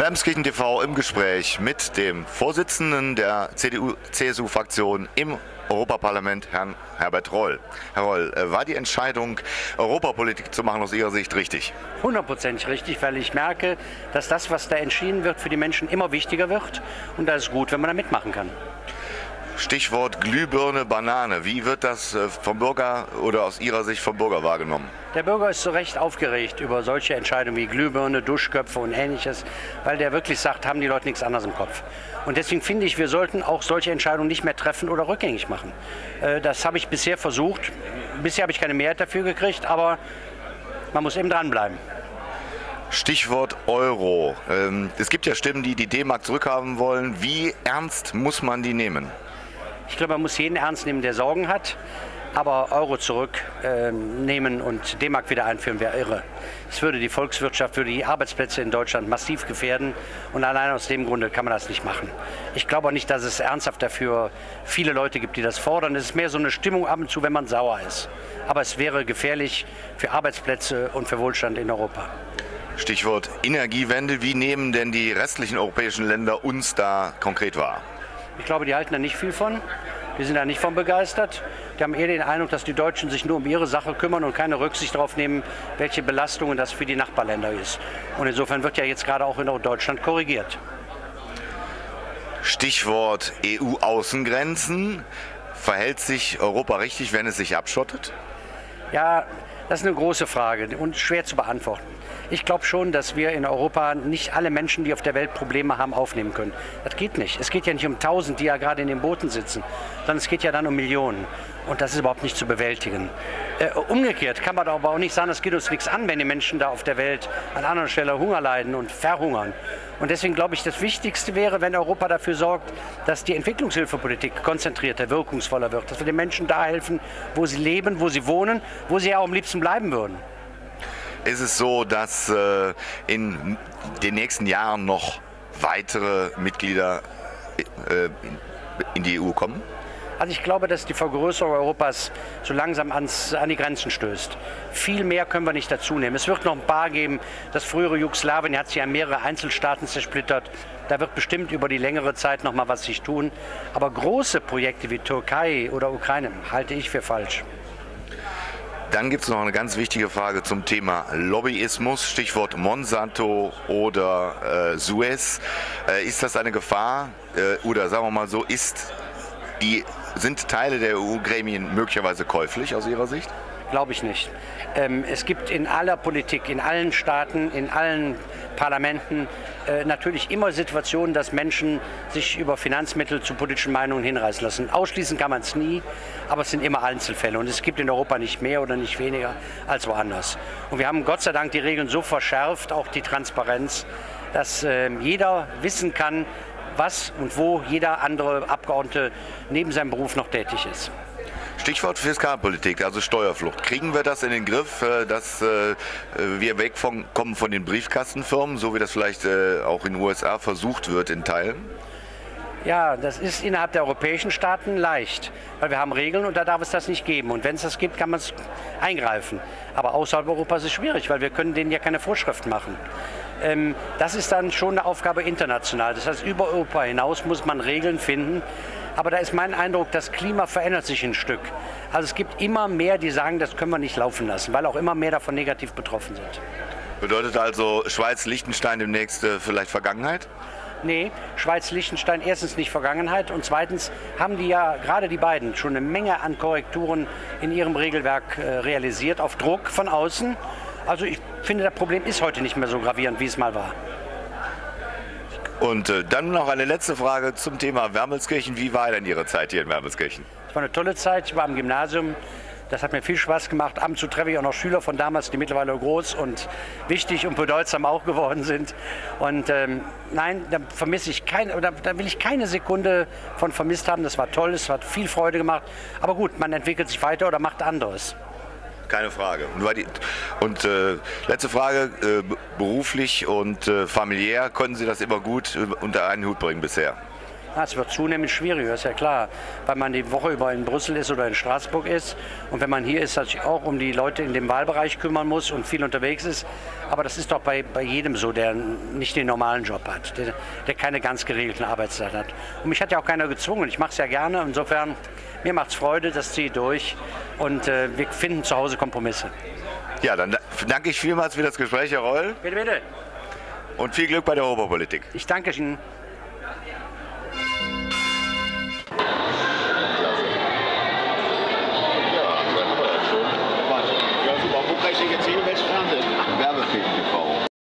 Wermskirchen TV im Gespräch mit dem Vorsitzenden der CDU-CSU-Fraktion im Europaparlament, Herrn Herbert Roll. Herr Roll, äh, war die Entscheidung, Europapolitik zu machen, aus Ihrer Sicht richtig? Hundertprozentig richtig, weil ich merke, dass das, was da entschieden wird, für die Menschen immer wichtiger wird. Und da ist gut, wenn man da mitmachen kann. Stichwort Glühbirne, Banane. Wie wird das äh, vom Bürger oder aus Ihrer Sicht vom Bürger wahrgenommen? Der Bürger ist zu Recht aufgeregt über solche Entscheidungen wie Glühbirne, Duschköpfe und ähnliches, weil der wirklich sagt, haben die Leute nichts anderes im Kopf. Und deswegen finde ich, wir sollten auch solche Entscheidungen nicht mehr treffen oder rückgängig machen. Äh, das habe ich bisher versucht. Bisher habe ich keine Mehrheit dafür gekriegt, aber man muss eben dranbleiben. Stichwort Euro. Ähm, es gibt ja Stimmen, die die D-Mark zurückhaben wollen. Wie ernst muss man die nehmen? Ich glaube, man muss jeden ernst nehmen, der Sorgen hat. Aber Euro zurücknehmen äh, und D-Mark wieder einführen wäre irre. Es würde die Volkswirtschaft, würde die Arbeitsplätze in Deutschland massiv gefährden. Und allein aus dem Grunde kann man das nicht machen. Ich glaube auch nicht, dass es ernsthaft dafür viele Leute gibt, die das fordern. Es ist mehr so eine Stimmung ab und zu, wenn man sauer ist. Aber es wäre gefährlich für Arbeitsplätze und für Wohlstand in Europa. Stichwort Energiewende. Wie nehmen denn die restlichen europäischen Länder uns da konkret wahr? Ich glaube, die halten da nicht viel von. Die sind da nicht von begeistert. Die haben eher den Eindruck, dass die Deutschen sich nur um ihre Sache kümmern und keine Rücksicht darauf nehmen, welche Belastungen das für die Nachbarländer ist. Und insofern wird ja jetzt gerade auch in Deutschland korrigiert. Stichwort EU-Außengrenzen. Verhält sich Europa richtig, wenn es sich abschottet? Ja, das ist eine große Frage und schwer zu beantworten. Ich glaube schon, dass wir in Europa nicht alle Menschen, die auf der Welt Probleme haben, aufnehmen können. Das geht nicht. Es geht ja nicht um tausend, die ja gerade in den Booten sitzen, sondern es geht ja dann um Millionen. Und das ist überhaupt nicht zu bewältigen. Äh, umgekehrt kann man aber auch nicht sagen, es geht uns nichts an, wenn die Menschen da auf der Welt an anderer Stelle Hunger leiden und verhungern. Und deswegen glaube ich, das Wichtigste wäre, wenn Europa dafür sorgt, dass die Entwicklungshilfepolitik konzentrierter, wirkungsvoller wird. Dass wir den Menschen da helfen, wo sie leben, wo sie wohnen, wo sie ja auch am liebsten bleiben würden ist es so, dass äh, in den nächsten Jahren noch weitere Mitglieder äh, in die EU kommen? Also ich glaube, dass die Vergrößerung Europas so langsam ans, an die Grenzen stößt. Viel mehr können wir nicht dazu nehmen. Es wird noch ein paar geben. Das frühere Jugoslawien hat sich ja mehrere Einzelstaaten zersplittert. Da wird bestimmt über die längere Zeit noch mal was sich tun. Aber große Projekte wie Türkei oder Ukraine halte ich für falsch. Dann gibt es noch eine ganz wichtige Frage zum Thema Lobbyismus, Stichwort Monsanto oder äh, Suez. Äh, ist das eine Gefahr äh, oder sagen wir mal so, ist die, sind Teile der EU-Gremien möglicherweise käuflich aus Ihrer Sicht? Glaube ich nicht. Ähm, es gibt in aller Politik, in allen Staaten, in allen Parlamenten äh, natürlich immer Situationen, dass Menschen sich über Finanzmittel zu politischen Meinungen hinreißen lassen. Ausschließen kann man es nie, aber es sind immer Einzelfälle und es gibt in Europa nicht mehr oder nicht weniger als woanders. Und wir haben Gott sei Dank die Regeln so verschärft, auch die Transparenz, dass äh, jeder wissen kann, was und wo jeder andere Abgeordnete neben seinem Beruf noch tätig ist. Stichwort Fiskalpolitik, also Steuerflucht. Kriegen wir das in den Griff, äh, dass äh, wir wegkommen von den Briefkastenfirmen, so wie das vielleicht äh, auch in den USA versucht wird in Teilen? Ja, das ist innerhalb der europäischen Staaten leicht, weil wir haben Regeln und da darf es das nicht geben. Und wenn es das gibt, kann man es eingreifen. Aber außerhalb Europas ist es schwierig, weil wir können denen ja keine Vorschriften machen. Ähm, das ist dann schon eine Aufgabe international. Das heißt, über Europa hinaus muss man Regeln finden, aber da ist mein Eindruck, das Klima verändert sich ein Stück. Also es gibt immer mehr, die sagen, das können wir nicht laufen lassen, weil auch immer mehr davon negativ betroffen sind. Bedeutet also Schweiz-Liechtenstein demnächst äh, vielleicht Vergangenheit? Nee, Schweiz-Liechtenstein erstens nicht Vergangenheit und zweitens haben die ja gerade die beiden schon eine Menge an Korrekturen in ihrem Regelwerk äh, realisiert, auf Druck von außen. Also ich finde, das Problem ist heute nicht mehr so gravierend, wie es mal war. Und äh, dann noch eine letzte Frage zum Thema Wermelskirchen. Wie war denn Ihre Zeit hier in Wermelskirchen? Es war eine tolle Zeit. Ich war am Gymnasium. Das hat mir viel Spaß gemacht. Ab und zu treffe ich auch noch Schüler von damals, die mittlerweile groß und wichtig und bedeutsam auch geworden sind. Und ähm, nein, da vermisse ich keine, oder da will ich keine Sekunde von vermisst haben. Das war toll, es hat viel Freude gemacht. Aber gut, man entwickelt sich weiter oder macht anderes. Keine Frage. Und äh, letzte Frage, äh, beruflich und äh, familiär, konnten Sie das immer gut äh, unter einen Hut bringen bisher? Ja, es wird zunehmend schwieriger, ist ja klar, weil man die Woche über in Brüssel ist oder in Straßburg ist. Und wenn man hier ist, sich auch um die Leute in dem Wahlbereich kümmern muss und viel unterwegs ist. Aber das ist doch bei, bei jedem so, der nicht den normalen Job hat, der, der keine ganz geregelten Arbeitszeit hat. Und mich hat ja auch keiner gezwungen. Ich mache es ja gerne. Insofern, mir macht es Freude, das ziehe ich durch. Und äh, wir finden zu Hause Kompromisse. Ja, dann danke ich vielmals für das Gespräch, Herr Reul. Bitte, bitte. Und viel Glück bei der Europapolitik. Ich danke Ihnen.